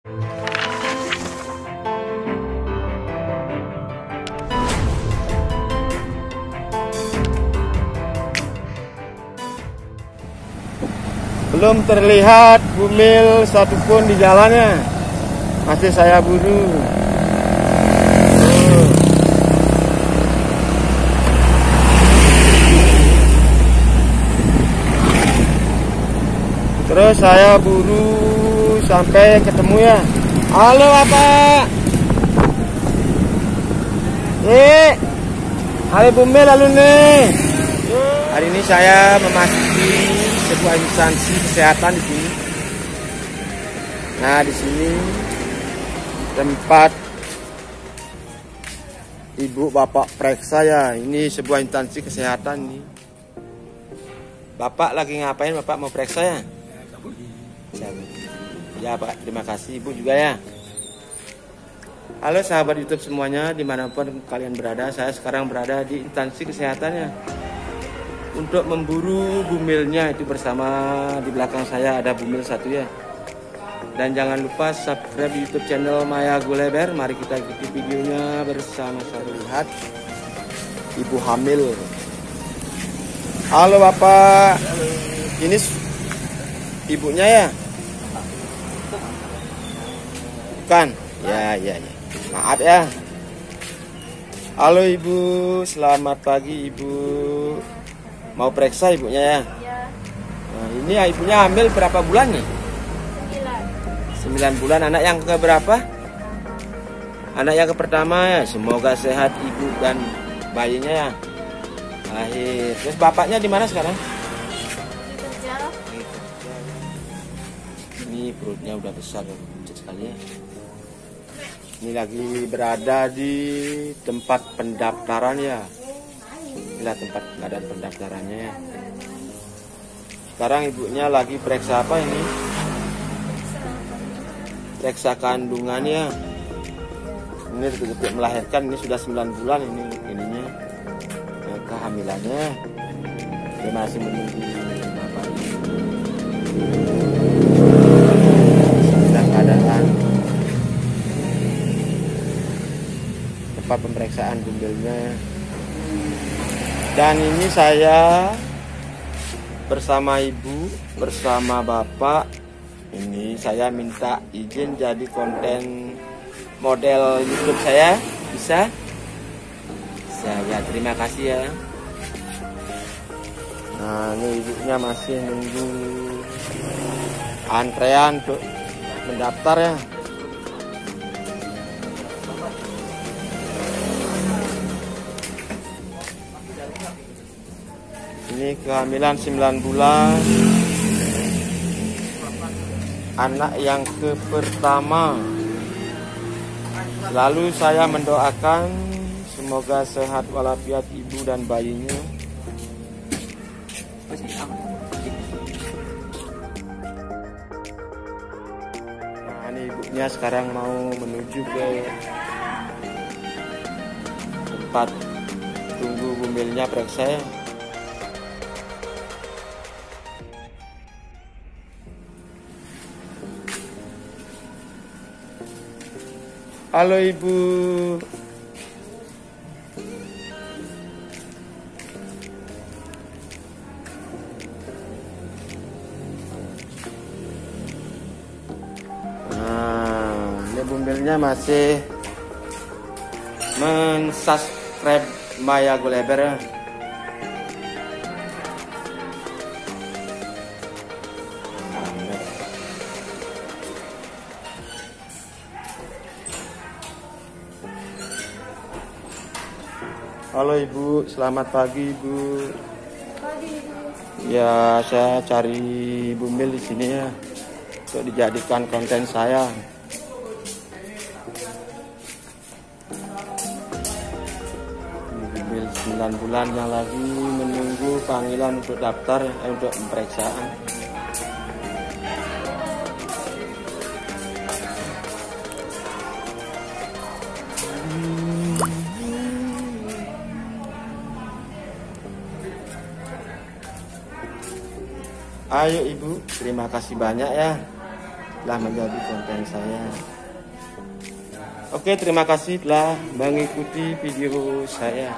Belum terlihat bumil satupun di jalannya. Masih saya buru. Terus saya buru sampai ketemu ya. Halo Bapak. Eh, hari bumil lalu nih. Hari ini saya memasuki sebuah instansi kesehatan di sini. Nah, di sini tempat ibu bapak periksa ya. Ini sebuah instansi kesehatan nih. Bapak lagi ngapain? Bapak mau periksa ya? Ya Pak, terima kasih Ibu juga ya. Halo sahabat YouTube semuanya, di mana pun kalian berada, saya sekarang berada di instansi kesehatannya untuk memburu bumilnya itu bersama di belakang saya ada bumil satu ya. Dan jangan lupa subscribe YouTube channel Maya Guleber. Mari kita ikuti videonya bersama saya lihat ibu hamil. Halo Bapak. Ini ibunya ya? Bukan. Ya, ya, ya. Maaf ya. Halo Ibu, selamat pagi Ibu. Mau periksa ibunya ya? Ya, Nah, ini ibunya hamil berapa bulan nih? sembilan. 9 bulan. Anak yang ke berapa? Anak yang ke pertama ya. Semoga sehat ibu dan bayinya ya. Lahir. Terus bapaknya di mana sekarang? Ini perutnya udah besar ya, sekali ya. Ini lagi berada di tempat pendaftaran ya. Inilah tempat keadaan pendaftarannya ya. Sekarang ibunya lagi periksa apa ini? Periksa kandungannya. Ini detik melahirkan ini sudah 9 bulan ini ininya ya, kehamilannya. Dia masih menunggu tempat pemeriksaan bumbilnya dan ini saya bersama ibu bersama bapak. Ini saya minta izin jadi konten model YouTube saya. Bisa? Saya terima kasih ya. Nah ini ibunya masih nunggu antrean untuk mendaftar ya ini kehamilan 9 bulan. Anak yang ke pertama lalu saya mendoakan semoga sehat walafiat ibu dan bayinya. Nah, ini ibunya sekarang mau menuju ke tempat tunggu bumilnya periksa Halo Ibu. Nah, ini bumbilnya masih mensubscribe Maya Guleber Halo Ibu, selamat pagi Ibu. Ya, saya cari bumil di sini ya untuk dijadikan konten saya. Ini Bumil 9 bulan yang lagi menunggu panggilan untuk daftar eh, untuk pemeriksaan. Ayo Ibu, terima kasih banyak ya. telah menjadi konten saya. Oke, terima kasih telah mengikuti video saya.